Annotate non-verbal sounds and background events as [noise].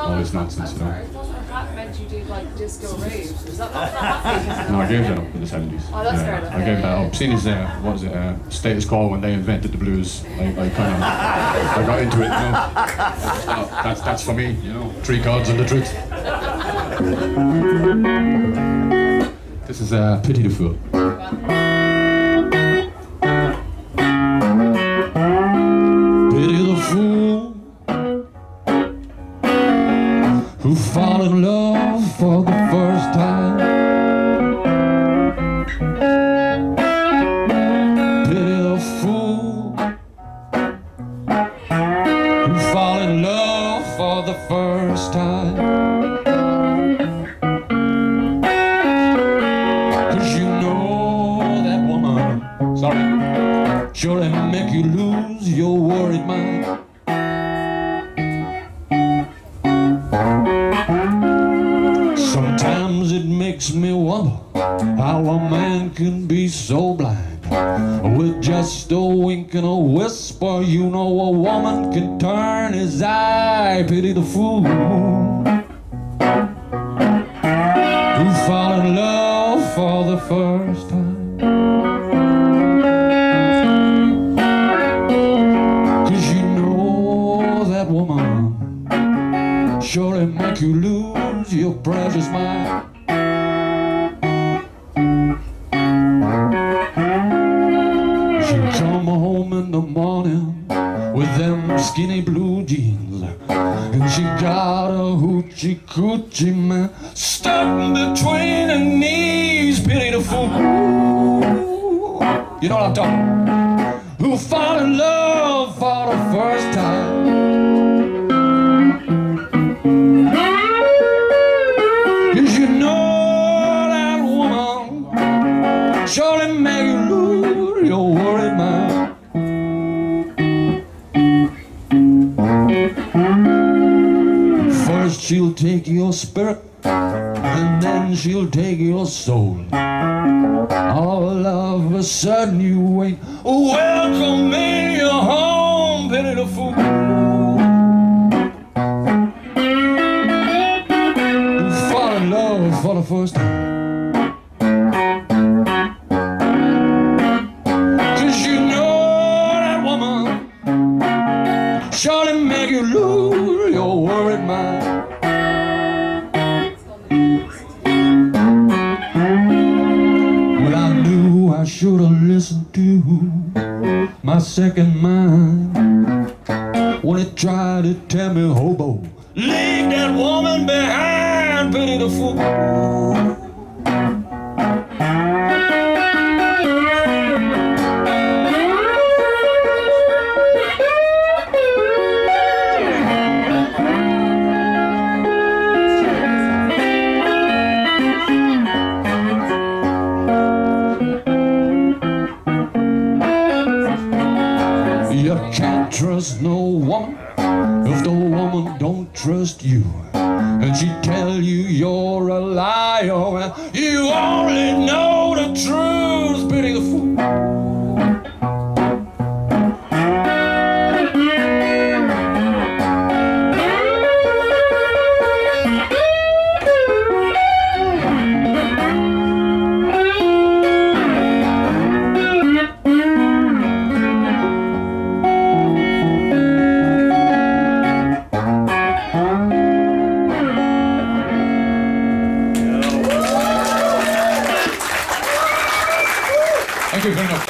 all this nonsense, you know. I thought that meant you did like disco raves. Is that not [laughs] No, I gave that up in the 70s. Oh, that's yeah, fair enough. I gave that up. Seeing as, uh, what was it, uh, status quo when they invented the blues, I, I kind of, I got into it, you know. That's, that's for me, you know. Three chords and the truth. This is uh, Pity the Fool. Who fall in love for the first time. The fool who fall in love for the first time. Cause you know that woman, sorry, surely make you lose your worried mind. Makes me wonder how a man can be so blind. With just a wink and a whisper, you know a woman can turn his eye. Pity the fool who fall in love for the first time. Cause you know that woman surely make you lose your precious mind. With them skinny blue jeans And she got a hoochie coochie man stuck between her knees Pity the fool. You know what I'm talking Who fall in love she'll take your spirit, and then she'll take your soul. All of a sudden you ain't welcome in your home, the fool. Fall in love for the first time. Cause you know that woman surely make you lose your worried mind. Well, I knew I should have listened to my second mind. When it tried to tell me, hobo, leave that woman behind, pity trust no woman if the woman don't trust you. And she tell you you're a liar you only know the truth. Pity You very much.